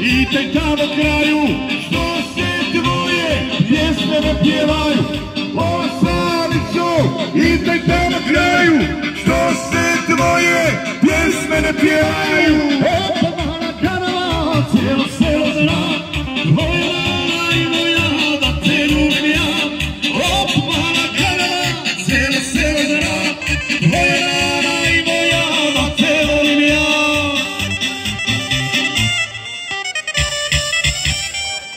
i tamo kraju, što se tvoje pjesme ne pjevaju.